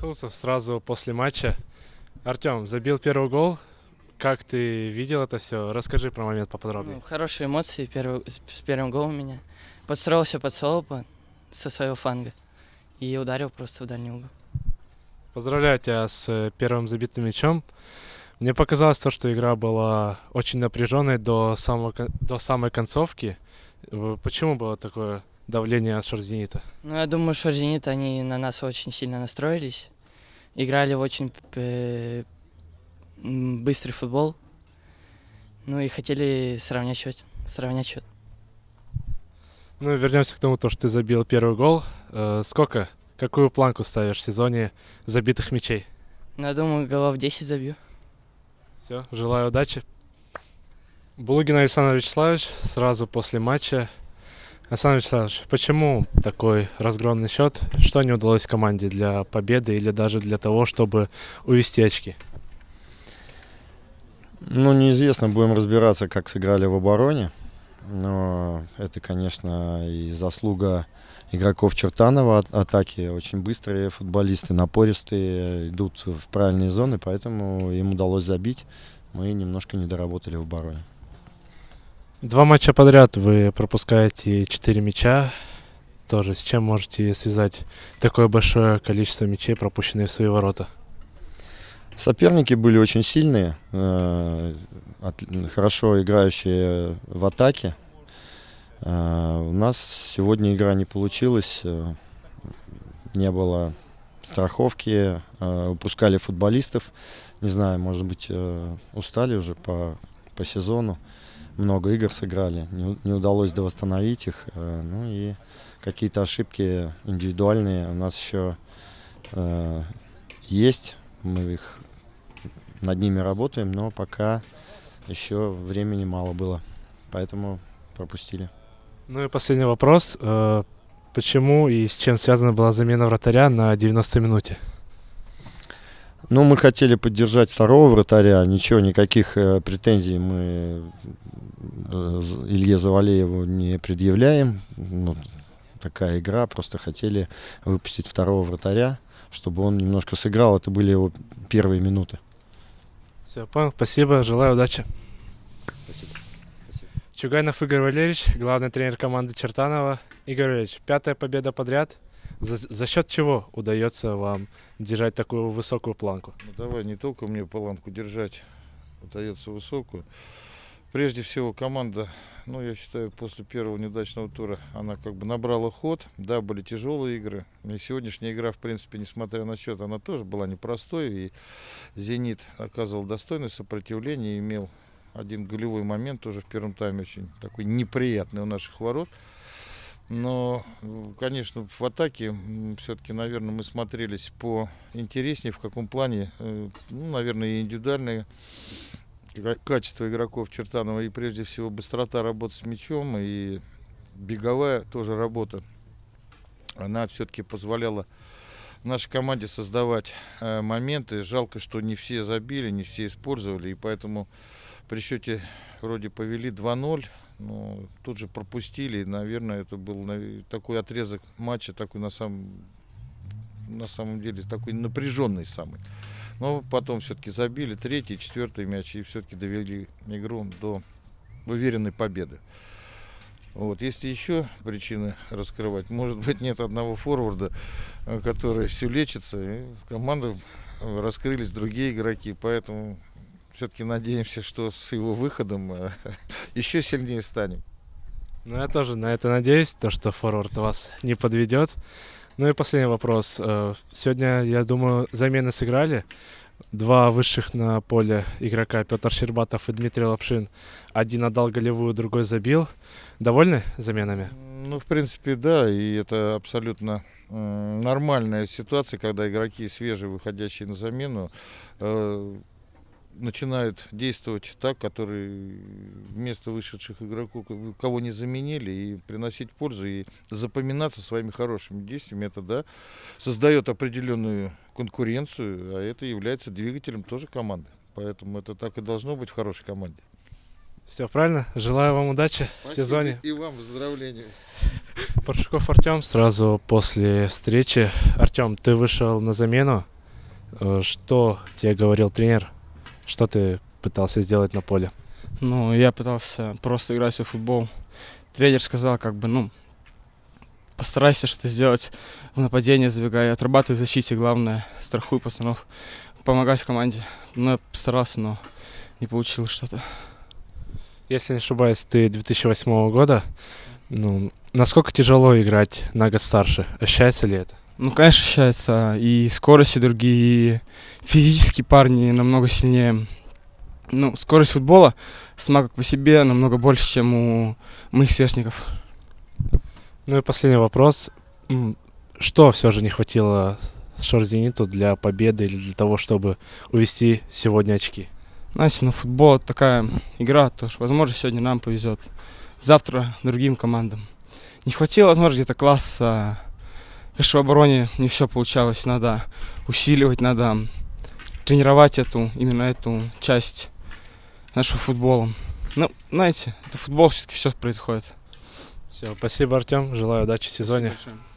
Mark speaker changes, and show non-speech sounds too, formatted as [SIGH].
Speaker 1: Хилсов сразу после матча. Артем, забил первый гол. Как ты видел это все? Расскажи про момент поподробнее.
Speaker 2: Ну, хорошие эмоции первый, с, с первым голом у меня. Подстроился под Солопа со своего фанга и ударил просто в дальний угол.
Speaker 1: Поздравляю тебя с э, первым забитым мячом. Мне показалось то, что игра была очень напряженной до, самого, до самой концовки. Э, Почему было такое давление от Шарзенита?
Speaker 2: Ну, я думаю, что «Зенит», они на нас очень сильно настроились. Играли в очень э, быстрый футбол. Ну и хотели сравнять счет. Сравнять счет.
Speaker 1: Ну, вернемся к тому, то, что ты забил первый гол. Э, сколько, какую планку ставишь в сезоне забитых мячей?
Speaker 2: Ну, я думаю, голов 10 забью.
Speaker 1: Все, желаю удачи. Булыгин Александр Вячеславович сразу после матча. Александр Вячеславович, почему такой разгромный счет? Что не удалось команде для победы или даже для того, чтобы увести очки?
Speaker 3: Ну, неизвестно, будем разбираться, как сыграли в обороне. Но это, конечно, и заслуга игроков Чертанова от атаки. Очень быстрые футболисты, напористые, идут в правильные зоны, поэтому им удалось забить. Мы немножко не доработали в обороне.
Speaker 1: Два матча подряд вы пропускаете 4 мяча. Тоже с чем можете связать такое большое количество мячей, пропущенные в свои ворота?
Speaker 3: Соперники были очень сильные, э, хорошо играющие в атаке. Э, У нас сегодня игра не получилась, э, не было страховки, упускали футболистов. Не знаю, может быть, устали уже по, по сезону. Много игр сыграли, не, не удалось довосстановить их. э, Ну и какие-то ошибки индивидуальные у нас еще э, есть. Мы их над ними работаем, но пока еще времени мало было, поэтому пропустили.
Speaker 1: Ну и последний вопрос. Э, Почему и с чем связана была замена вратаря на 90 минуте?
Speaker 3: Ну, мы хотели поддержать второго вратаря, ничего, никаких э, претензий мы Илье Завалееву не предъявляем. Ну, такая игра, просто хотели выпустить второго вратаря, чтобы он немножко сыграл, это были его первые минуты.
Speaker 1: Все, понял. Спасибо, желаю удачи.
Speaker 3: Спасибо.
Speaker 1: Чугайнов Игорь Валерьевич, главный тренер команды Чертанова. Игорь Валерьевич, пятая победа подряд. За, за счет чего удается вам держать такую высокую планку?
Speaker 4: Ну, давай не только мне планку держать, удается высокую. Прежде всего команда, ну я считаю, после первого неудачного тура она как бы набрала ход. Да, были тяжелые игры. И сегодняшняя игра, в принципе, несмотря на счет, она тоже была непростой. И «Зенит» оказывал достойное сопротивление, имел один голевой момент тоже в первом тайме очень такой неприятный у наших ворот. Но, конечно, в атаке все-таки, наверное, мы смотрелись по интереснее, в каком плане, э, ну, наверное, и индивидуальное ка- качество игроков Чертанова, и прежде всего быстрота работы с мячом, и беговая тоже работа. Она все-таки позволяла нашей команде создавать э, моменты. Жалко, что не все забили, не все использовали, и поэтому при счете вроде повели 2-0, но тут же пропустили. И, наверное, это был такой отрезок матча, такой на самом, на самом деле такой напряженный самый. Но потом все-таки забили третий, четвертый мяч и все-таки довели игру до уверенной победы. Вот. Если еще причины раскрывать, может быть, нет одного форварда, э, который все лечится, и в команду раскрылись другие игроки, поэтому все-таки надеемся, что с его выходом э, [LAUGHS] еще сильнее станем.
Speaker 1: Ну, я тоже на это надеюсь, то, что форвард вас не подведет. Ну и последний вопрос. Э, Сегодня, я думаю, замены сыграли. Два высших на поле игрока Петр Щербатов и Дмитрий Лапшин. Один отдал голевую, другой забил. Довольны заменами?
Speaker 4: Ну, в принципе, да, и это абсолютно м, нормальная ситуация, когда игроки свежие, выходящие на замену, э, начинают действовать так, которые вместо вышедших игроков, кого не заменили, и приносить пользу, и запоминаться своими хорошими действиями. Это, да, создает определенную конкуренцию, а это является двигателем тоже команды. Поэтому это так и должно быть в хорошей команде.
Speaker 1: Все правильно. Желаю вам удачи в сезоне.
Speaker 4: И вам поздравления. [LAUGHS]
Speaker 1: Паршаков Артем сразу после встречи. Артем, ты вышел на замену. Э, Что тебе говорил тренер? Что ты пытался сделать на поле?
Speaker 5: Ну, я пытался просто играть в футбол. Тренер сказал, как бы, ну, постарайся что-то сделать в нападении, забегай, отрабатывай в защите, главное, страхуй пацанов, помогай в команде. Ну, я постарался, но не получилось что-то.
Speaker 1: Если не ошибаюсь, ты 2008 года. Ну, насколько тяжело играть на год старше? Ощущается ли это?
Speaker 5: Ну, конечно, ощущается. И скорости другие, и физически парни намного сильнее. Ну, скорость футбола сама как по себе намного больше, чем у моих сверстников.
Speaker 1: Ну и последний вопрос. Что все же не хватило Шорзениту для победы или для того, чтобы увести сегодня очки?
Speaker 5: Знаете, ну футбол это такая игра тоже. Возможно, сегодня нам повезет. Завтра другим командам. Не хватило, возможно, где-то класса. Конечно, в обороне не все получалось. Надо усиливать, надо тренировать эту, именно эту часть нашего футбола. Ну, знаете, это футбол все-таки все происходит.
Speaker 1: Все, спасибо, Артем. Желаю удачи в сезоне.
Speaker 5: Спасибо большое.